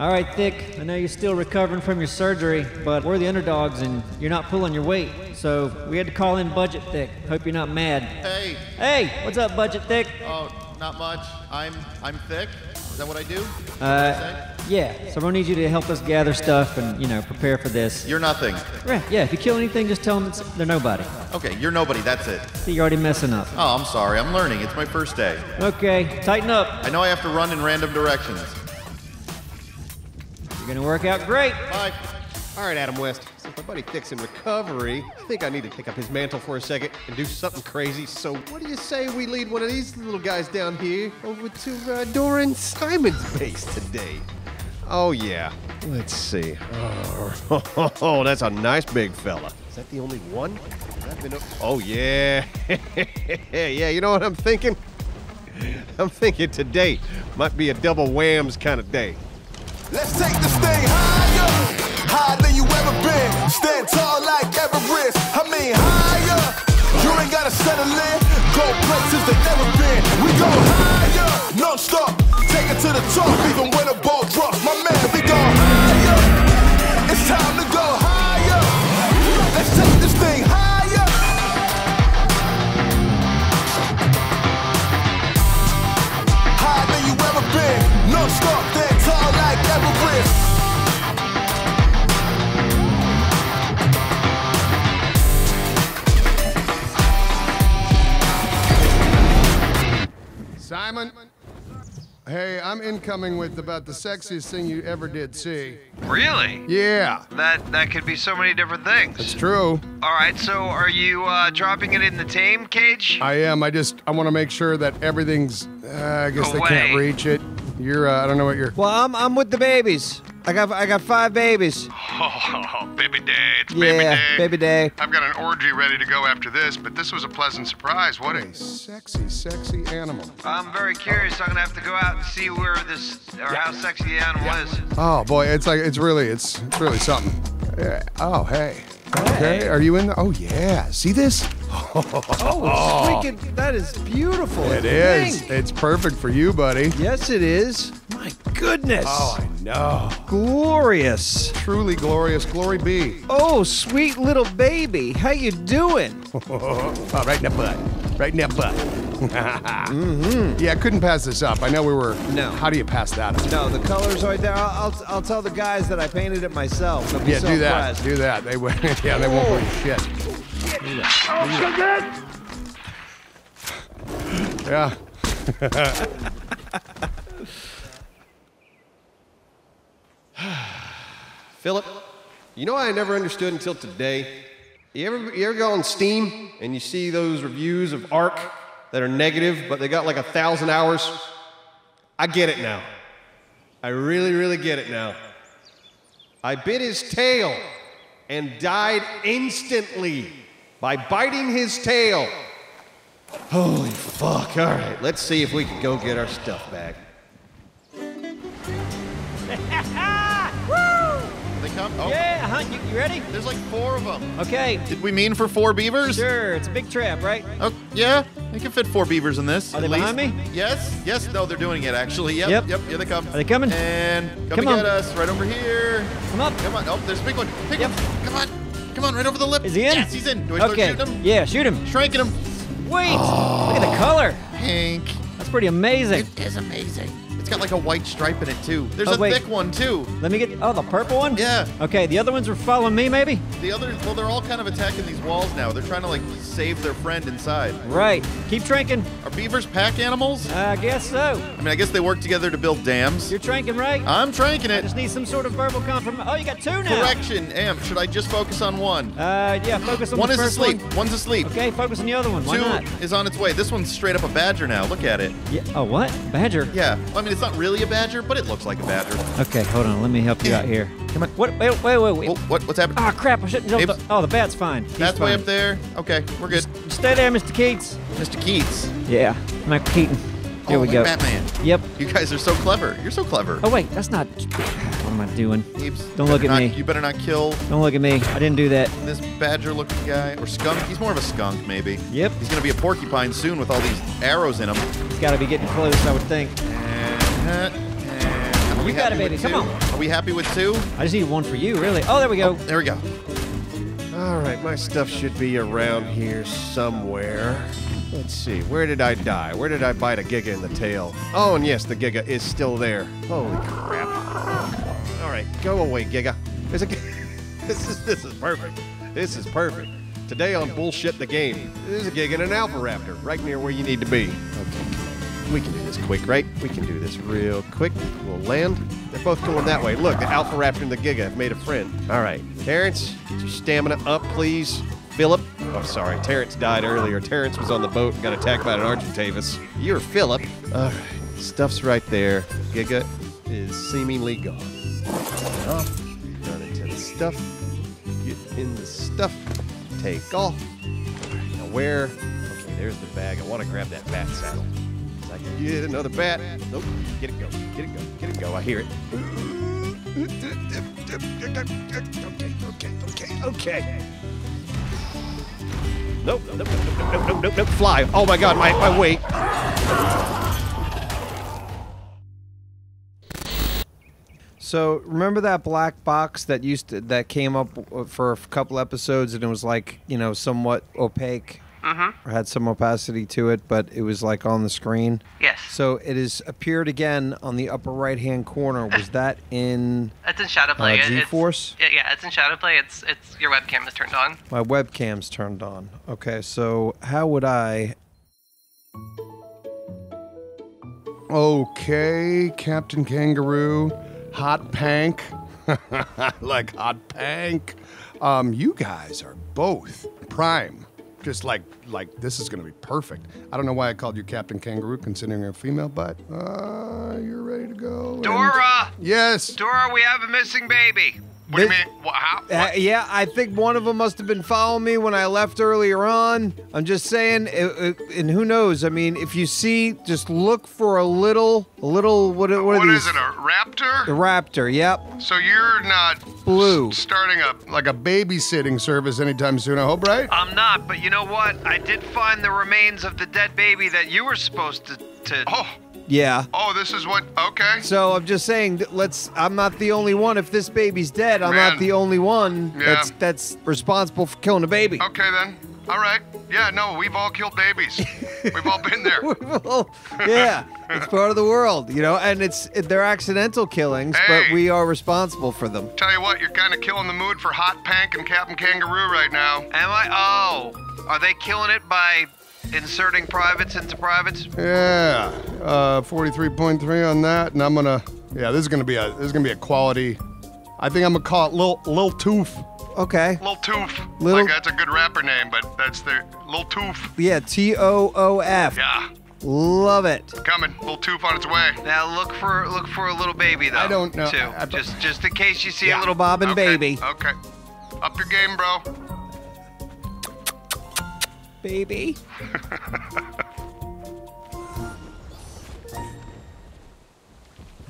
All right, Thick, I know you're still recovering from your surgery, but we're the underdogs and you're not pulling your weight. So we had to call in Budget Thick. Hope you're not mad. Hey, Hey, what's up, Budget Thick? oh, not much. I'm I'm thick. Is that what I do? Uh, yeah, so we're gonna need you to help us gather stuff and, you know, prepare for this. You're nothing. Right, yeah, if you kill anything, just tell them it's, they're nobody. Okay, you're nobody. That's it. See, you're already messing up. Oh, I'm sorry. I'm learning. It's my first day. Okay, tighten up. I know I have to run in random directions. You're gonna work out great. Bye. All right, Adam West. Since my buddy Thick's in recovery, I think I need to take up his mantle for a second and do something crazy. So, what do you say we lead one of these little guys down here over to uh, Dora and Simon's base today? Oh, yeah. Let's see. Oh, that's a nice big fella. Is that the only one? Oh, yeah. yeah, you know what I'm thinking? I'm thinking today might be a double whams kind of day. Let's take this thing higher, higher than you ever been. Stand tall like Everest. I mean higher. You ain't gotta settle in. Go places they never been. We go higher, non Hey, with about the sexiest thing you ever did see. Really? Yeah, That that could be so many different things. it's true. All right, so are you uh, dropping it in the tame cage? I am. I just I want to make sure that everything's. Uh, I guess they can't reach it. You're. Uh, I don't know what you're. Well, I'm I'm with the babies. I got I got five babies. Oh, baby day. It's yeah, baby day. baby day. I've got an orgy ready to go after this, but this was a pleasant surprise. What What a a sexy, sexy animal. I'm very curious. I'm gonna have to go out and see where this or how sexy the animal is. Oh boy, it's like it's really it's it's really something. Yeah. Oh hey. Okay. Are you in? The, oh yeah. See this? Oh, freaking, that is beautiful. It It's is. pink. It's perfect for you, buddy. Yes, it is. My goodness. Oh, I know. glorious. Truly glorious. Glory be. Oh, sweet little baby. How you doing? Oh, right in the butt. Right in that butt. mm-hmm. Yeah, I couldn't pass this up. I know we were. No. How do you pass that up? No, the color's right there. I'll, I'll, I'll tell the guys that I painted it myself. They'll be Yeah, so do that. impressed. Do that. They will. yeah, they won't believe shit. Yeah. Philip, you know I never understood until today? You ever, you ever go on Steam and you see those reviews of Ark that are negative, but they got like a thousand hours? I get it now. I really, really get it now. I bit his tail and died instantly by biting his tail. Holy fuck. All right, let's see if we can go get our stuff back. Come. Oh, Yeah, huh? You, you ready? there's like four of them. Okay. Did we mean for four beavers? Sure, it's a big trap, right? Oh, yeah. You can fit four beavers in this. Are they least. behind me? Yes. Yes. No, they're doing it actually. Yep. Yep. Yep. Here they come. Are they coming? And come, Come on. get us right over here. Come up. Come on. Oh, there's a big one. Big Yep. one. Come on. Come on, right over the lip. Is he in? Yes, he's in. Do I start okay. shooting him? Yeah, shoot him. Shrinking him. Wait. Look at the oh, color. Hank. That's pretty amazing. It is amazing. It's got like a white stripe in it too. There's Oh, a wait. thick one too. Let me get. Oh, the purple one. Yeah. Okay, the other ones were following me, maybe. The others, well, they're all kind of attacking these walls now. They're trying to like save their friend inside. Right. Keep tranking. Are beavers pack animals? I guess so. I mean, I guess they work together to build dams. You're tranking, right? I'm tranking I it. just need some sort of verbal confirmation. Oh, you got two now. Correction, Am. Should I just focus on one? Uh, yeah. Focus on One the is first asleep. one. One's asleep. Okay, focus on the other one. Why Two not? is on its way. This one's straight up a badger now. Look at it. Yeah. Oh, what? Badger. Yeah. Well, I mean, it's not really a badger, but it looks like a badger. Okay, hold on. Let me help you out here. Come on. What? Wait, wait, wait, wait. Oh, what? What's happening? Ah, crap! I shouldn't jump. The, oh, the bat's fine. He's That's way up there. Okay, we're good. Stay there, Mr. Keats. Mr. Keats. Yeah, Michael Keaton. Here oh, we go. Batman. Yep. You guys are so clever. You're so clever. Oh wait, that's not. What am I doing? Abe's, Don't look at not- me. You better not kill Don't look at me. I didn't do that. this badger-looking guy or skunk. He's more of a skunk, maybe. Yep. He's gonna be a porcupine soon with all these arrows in him. He's got to be getting close, I would think. And, and You we got happy it, baby. Come on. Are we happy with two? I just need one for you, really. Oh, there we go. Oh, there we go. All right, my stuff should be around here somewhere. Let's see, where did I die? Where did I bite a Giga in the tail? Oh, and yes, the Giga is still there. Holy crap. All right, go away, Giga. There's a This is this is perfect. This is perfect. Today on Bullshit the Game, there's a Giga and an Alpha Raptor right near where you need to be. Okay. We can do this quick, right? We can do this real quick. We'll land. They're both going that way. Look, the Alpha Raptor and the Giga have made a friend. All right. Terrence, get your stamina up, please. Philip. Oh, sorry. Terrence died earlier. Terrence was on the boat and got attacked by an Argentavis. You're Philip. All right. Stuff's right there. Giga is seemingly gone. Off. Run into the stuff. Get in the stuff. Take off. Now where? Okay, there's the bag. I want to grab that bat saddle. I can get another bat. Nope. Get it go. Get it go. Get it go. I hear it. Okay, okay, okay, okay. Nope, nope, nope, nope, nope, nope. Fly. Oh my god, my, my weight. So remember that black box that used to that came up for a couple episodes and it was like you know somewhat opaque, Mm-hmm. or had some opacity to it, but it was like on the screen. Yes. So it has appeared again on the upper right hand corner. Was that in It's in ShadowPlay. uh, It- it's-? Yeah, yeah, it's in ShadowPlay. It's it's your webcam is turned on. My webcam's turned on. Okay, so how would I? Okay, Captain Kangaroo, Hot Pank. Like Hot Pank. Um, you guys are both prime. Just like like this is gonna be perfect. I don't know why I called you Captain Kangaroo, considering you're a female, but uh, you're ready to go. and- Dora! Yes. Dora, we have a missing baby. What do you mean? What, how? Uh, yeah, I think one of them must have been following me when I left earlier on. I'm just saying, uh, uh, and who knows? I mean, if you see, just look for a little, a little. What, what are What these? is it, a raptor? The raptor. Yep. So you're not Blue. s- starting a Like a babysitting service anytime soon, I hope, right? I'm not, but you know what? I did find the remains of the dead baby that you were supposed to. to Oh, Yeah. oh, this is what. Okay. So I'm just saying, let's. I'm not the only one. If this baby's dead, I'm Man. not the only one Yeah. that's that's responsible for killing a baby. Okay then. All right. Yeah. No, we've all killed babies. we've all been there. Well, yeah, it's part of the world, you know, and it's they're accidental killings, but we are responsible for them. Tell you what, you're kind of killing the mood for Hot Pank and Captain Kangaroo right now. Am I? Oh, are they killing it by inserting privates into privates? Yeah, uh, 43.3 on that, and I'm gonna. Yeah, this is gonna be a this is gonna be a quality. I think I'm gonna call it Lil Lil Tooth. Okay. Lil Toof. Little- Like that's a good rapper name, but that's the Lil Toof. Yeah, T O O F. Yeah, Love it. coming. little Toof on its way. Now look for look for a little baby though. I don't know. Too. I- I- just just in case you see a little. Little Bob and Okay, baby. Okay. Up your game, bro. Baby.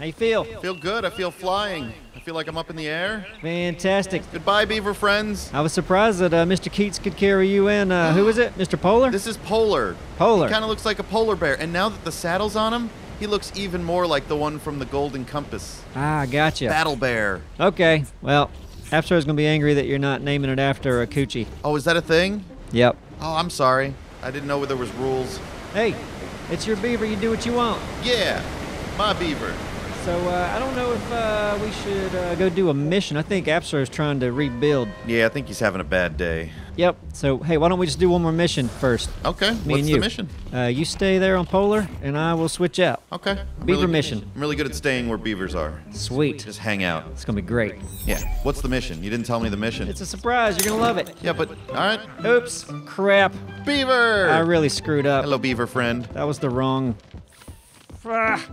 How you feel? Feel good. I feel flying. I feel like I'm up in the air. Fantastic. Goodbye, beaver friends. I was surprised that uh, Mr. Keats could carry you in. Uh, who is it? Mr. Polar? This is Polar. Polar. He kind of looks like a polar bear. And now that the saddle's on him, he looks even more like the one from the Golden Compass. Ah, gotcha. Battle Bear. Okay. Well, Absar's gonna be angry that you're not naming it after a coochie. Oh, is that a thing? Yep. Oh, I'm sorry. I didn't know there was rules. Hey, it's your beaver. You do what you want. Yeah, my beaver. So uh, I don't know if uh, we should uh, go do a mission. I think Absar is trying to rebuild. Yeah, I think he's having a bad day. Yep. So hey, why don't we just do one more mission first? Okay, Me what's and the you. mission? Uh, you stay there on Polar, and I will switch out. Okay. Beaver Really- mission. I'm really good at staying where beavers are. Sweet. Just hang out. It's gonna be great. Yeah. What's the mission? You didn't tell me the mission. It's a surprise. You're gonna love it. yeah, but all right. Oops. Crap. Beaver. I really screwed up. Hello, beaver friend. That was the wrong.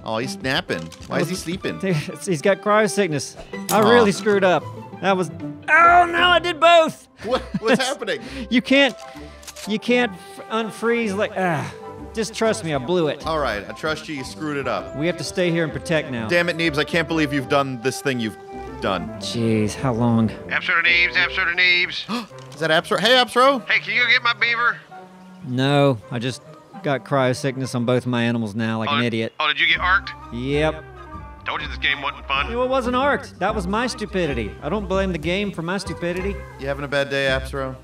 Oh, he's napping. Why is he sleeping? He's got cryo sickness. I really screwed up. That was. Oh no! I did both. What? What's happening? You can't. You can't unfreeze like. Ah. Just trust me. I blew it. All right, I trust you. You screwed it up. We have to stay here and protect now. Damn it, Neebs! I can't believe you've done this thing you've done. Jeez, how long? Absurd Neebs, Absurd Neebs. Is that Absro? Hey, Absro. hey, can you go get my beaver? No, I just got cryo sickness on both my animals now, like oh, an idiot. Oh, did you get arced? Yep. I told you this game wasn't fun. It wasn't art. That was my stupidity. I don't blame the game for my stupidity. You having a bad day, Apsro?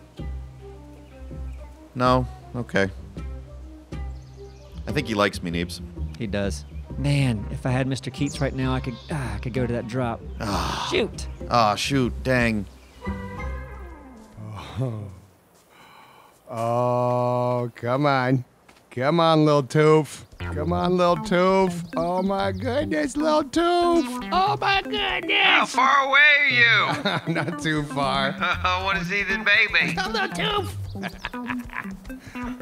No? Okay. I think he likes me, Neebs. He does. Man, if I had Mr. Keats right now, I could ah, I could go to that drop. Shoot. Ah, shoot, dang. Oh. Oh, come on. Come on, little toof. Come on, little toof. Oh my goodness, little toof. Oh my goodness. How far away are you? Not too far. what is he, the baby?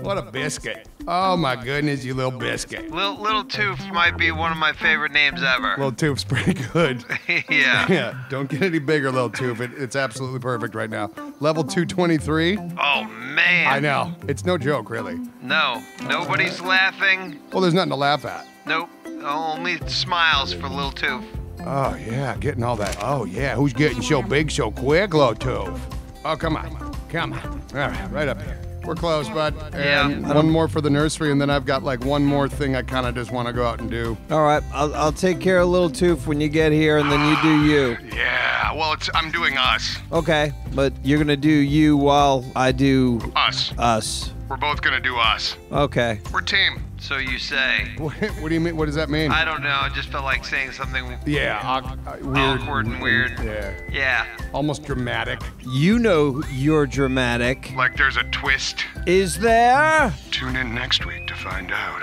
What a biscuit. Oh my goodness, you little biscuit. Little, little Toof might be one of my favorite names ever. Little toof's pretty good. yeah. Yeah, don't get any bigger, little toof. It, it's absolutely perfect right now. Level 223. Oh man. I know. It's no joke, really. No, nobody's laughing. Well, there's nothing to laugh at. Nope. Only smiles for little Toof. Oh, yeah, getting all that. Oh, yeah, who's getting so big so quick, little toof? Oh, come on. Come on. All right, right up here. We're close, bud. Yeah. And one more for the nursery, and then I've got like one more thing I kind of just want to go out and do. All right, I'll, I'll take care of little Toof when you get here, and then you do you. Yeah, well, it's I'm doing us. Okay, but you're gonna do you while I do Us. us. We're both gonna do us. Okay. We're team. So you say. What, what do you mean? What does that mean? I don't know. I just felt like saying something yeah, awk- uh, weird. awkward and weird. Yeah, Yeah. almost dramatic. You know you're dramatic. Like there's a twist. Is there? Tune in next week to find out.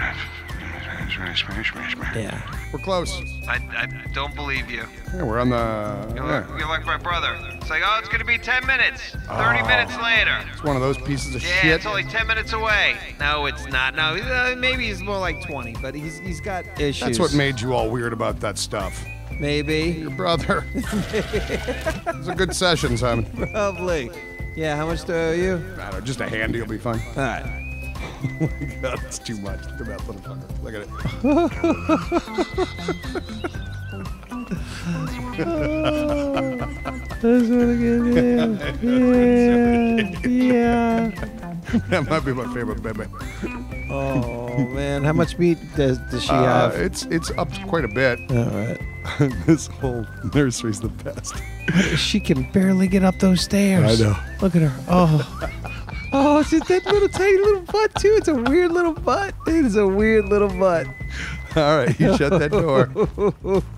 Yeah. We're close. I, I don't believe you. Yeah, we're on the. You're, yeah. like, you're like my brother. It's like, oh, it's gonna be 10 minutes. 30 Oh. minutes later. It's one of those pieces of Yeah, shit. it's only 10 minutes away. No, it's not. No, uh, maybe he's more like 20, but he's he's got issues. That's what made you all weird about that stuff. Maybe. Your brother. it was a good session, Simon. Probably. Yeah. How much do I owe you? I don't know, just a handy will be fine. All right. Oh my god, it's too much. Look at that little fucker. Look at it. That's what I get. Yeah. Yeah. that might be my favorite baby. Oh man, how much meat does does she Uh, have? it's it's up quite a bit. All right. this whole nursery's the best. She can barely get up those stairs. I know. Look at her. Oh. Oh, it's just that little tiny little butt too. It's a weird little butt. It is a weird little butt. All right, you shut that door.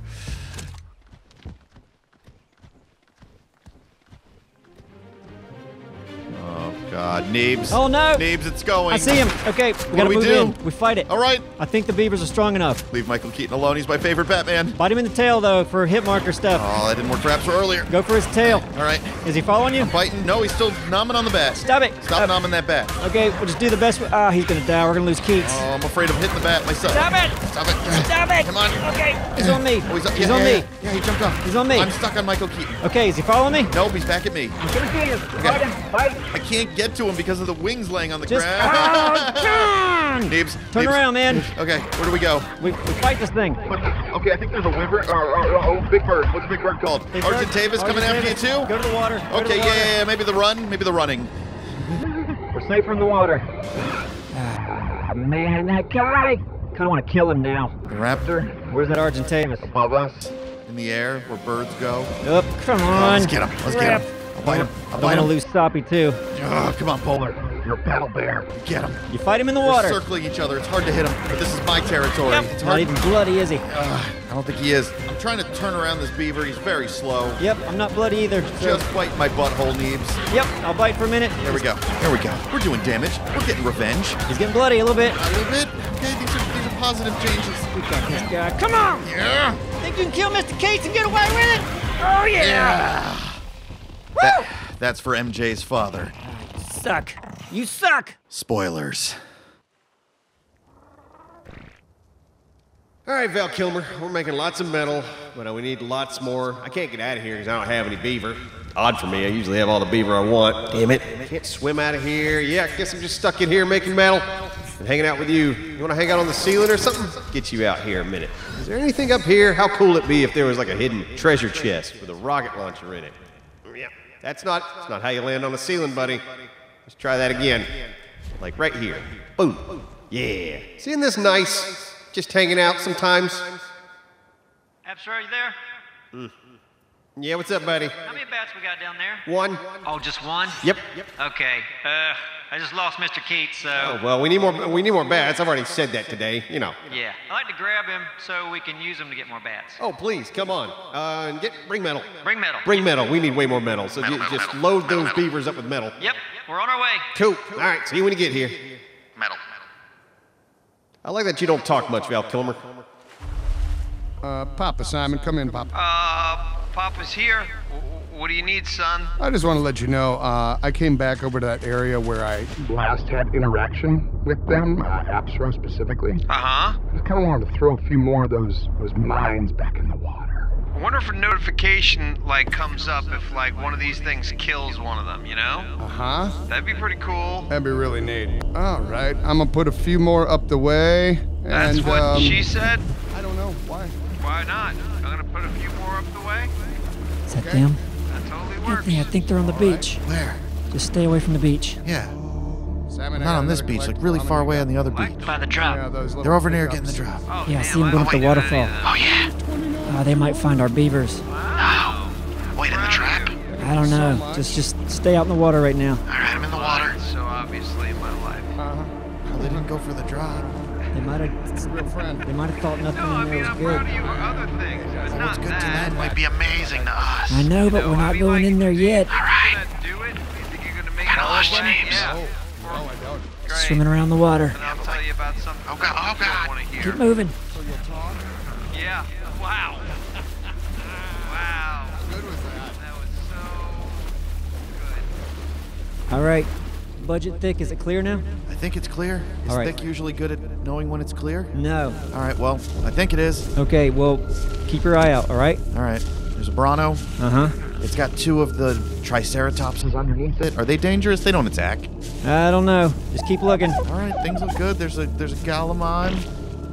Neebs. Oh no! Neebs, it's going. I see him. Okay, we What gotta do we move do? in. We fight it. All right. I think the beavers are strong enough. Leave Michael Keaton alone. He's my favorite Batman. Bite him in the tail though for hit marker stuff. Oh, that didn't work for earlier. Go for his tail. All right. Is he following you? Biting. No, he's still nomming on the bat. Stop it. Stop Uh, nomming that bat. Okay, we'll just do the best. Ah, he's gonna die. We're gonna lose Keats. Oh, I'm afraid of hitting the bat myself. Stop it! Stop it. Stop it! Come on. Okay, he's on me. Oh, he's, He's yeah, on yeah, me. Yeah. he jumped off. He's on me. I'm stuck on Michael Keaton. Okay, is he following me? Nope, he's back at me. I'm gonna get him. Okay. I can't get to him because of the wings laying on the Just ground. oh, turn! Neebs, Turn Neebs. around, man. Okay, where do we go? We, we fight this thing. Okay, I think there's a wyvern or, or, or, oh, big bird. What's the big bird called? Big Argent? Tavis coming after you too? Go to the water. Go Okay, the yeah, water. yeah, yeah, maybe the run, maybe the running. We're safe from the water. Ah, man, that guy. Kind of want to kill him now. The raptor Where's that Argentavis? above us in the air where birds go. Up, come Oh, on. let's get him. Let's get him. Him. I'll Don't bite want to him. lose Soppy too. Oh, come on, Polar. You're a battle bear. Get him. You fight him in the water. We're circling each other. It's hard to hit him, but this is my territory. Yep. It's Not even bloody, is he? Ugh, I don't think he is. I'm trying to turn around this beaver. He's very slow. Yep, I'm not bloody either. So, Just bite my butthole, Neebs. yep, I'll bite for a minute. There we go. There we go. We're doing damage. We're getting revenge. He's getting bloody a little bit. A little bit. Okay, these are these are positive changes. We got this guy. Come on! Yeah. Think you can kill Mr. Keats and get away with it? Oh yeah! Yeah. That, that's for MJ's father. Suck. You suck. Spoilers. All right, Val Kilmer, we're making lots of metal, but uh, we need lots more. I can't get out of here because I don't have any beaver. Odd for me, I usually have all the beaver I want. Damn it. I can't swim out of here. Yeah, I guess I'm just stuck in here making metal and hanging out with you. You want to hang out on the ceiling or something? Get you out here a minute. Is there anything up here? How cool it'd it be if there was like a hidden treasure chest with a rocket launcher in it? That's not, that's not how you land on the ceiling, buddy. Let's try that again. Like right here. Boom. Yeah. Isn't this nice? Just hanging out sometimes. Absor, are you there? Yeah, what's up, buddy? How many bats we got down there? One. Oh, just one? Yep. Okay. Uh, I just lost Mr. Keats, so. Oh, well, we need more. We need more bats. I've already said that today. You know. Yeah. I like to grab him so we can use him to get more bats. Oh, please, come on. Uh, and get bring metal. Bring metal. Bring metal. We need way more metal. So Metal, metal, just metal, load those metal. beavers up with metal. Yep, we're on our way. Cool. All right. See you when you get here. Metal. I like that you don't talk much, Val Kilmer. Uh, Papa Simon, come in, Papa. Uh, Papa's here. W- what do you need, son? I just want to let you know, uh, I came back over to that area where I last had interaction with them, uh, Apsro specifically. Uh huh. I just kind of wanted to throw a few more of those those mines back in the water. I wonder if a notification like comes up if like one of these things kills one of them. You know? Uh huh. That'd be pretty cool. That'd be really neat. All right, I'm gonna put a few more up the way. That's what um, she said. I don't know why. Why not? I'm gonna put a few more up the way. Is that them? That totally works. Anthony, I think they're on the beach. Where? Just stay away from the beach. Yeah. Salmon Not on this beach, like really far away on the other beach. By the drop. Yeah, They're over near getting the drop. Oh, Yeah, I damn, see them going up the waterfall. any of that. Oh, yeah. Uh, they might find our beavers. Wait in the trap. I don't know. Just just stay out in the water right now. All right, I'm in the water. So obviously in my life. Uh-huh. Oh, they didn't go for the drop. They might have they might have thought nothing No, I in there mean was I'm good. proud of you for other things. It's What's not good to that. them Might be amazing to us. I know, but No, we're I not mean, going like, in there yet. All right. Gonna do it? You think you're gonna make Kinda lost of them? names. Yeah. No, I Swimming around the water. And I'll tell you about something Oh, God. Oh, God. don't want to hear. Keep moving. Yeah. Wow. wow. Good with that. That was so good. All right. Budget thick. Is it clear now? I think it's clear. Is right. Thick usually good at knowing when it's clear? No. All right, well, I think it is. Okay. Well, keep your eye out. All right. All right. There's a Bronto. Uh huh. It's got two of the Triceratopses underneath it. Are they dangerous? They don't attack. I don't know. Just keep looking. All right, things look good. There's a there's a Galamon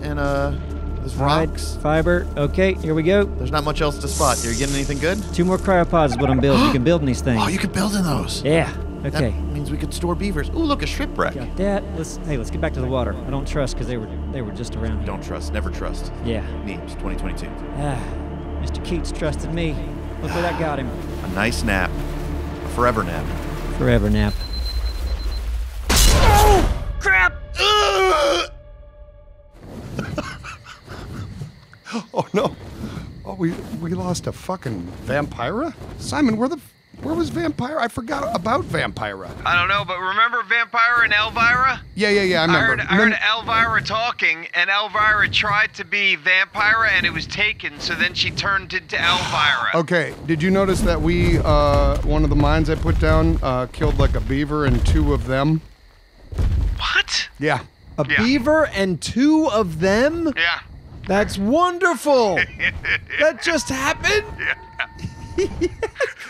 and uh there's rocks. Fiber. Okay. Here we go. There's not much else to spot. Are you getting anything good? Two more cryopods is what I'm building. You can build in these things. Oh, you can build in those. Yeah. That Okay. Means we could store beavers. Ooh, look, a shipwreck. Got that. Let's hey, let's get back to the water. I don't trust because they were they were just around here. Don't trust, never trust. Yeah. Neat, 2022. Ah, Mr. Keats trusted me. Look where that got him. A nice nap. A forever nap. Forever nap. Oh crap! oh no. Oh, we we lost a fucking Vampira? Simon, where the where was Vampire? I forgot about Vampira. I don't know, but remember Vampire and Elvira? Yeah, yeah, yeah. I I remember. heard, I heard Remem- Elvira talking, and Elvira tried to be Vampira, and it was taken. So then she turned into Elvira. Okay, did you notice that we, uh, one of the mines I put down, uh, killed like a beaver and two of them? What? Yeah. A Yeah. beaver and two of them? Yeah. That's wonderful. that just happened?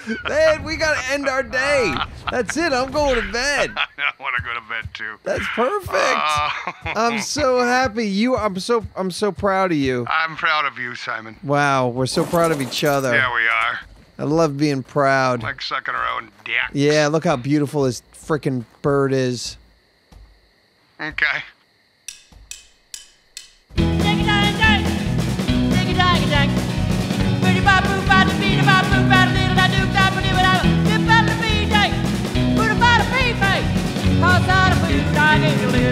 Man, we gotta end our day. That's it. I'm going to bed. I want to go to bed too. That's perfect. Uh, I'm so happy. You. I'm so. I'm so proud of you. I'm proud of you, Simon. Wow, we're so proud of each other. Yeah, we are. I love being proud. Like sucking our own dick. Yeah, look how beautiful this freaking bird is. Okay. Take it, take it, take it, take it, take it. feeling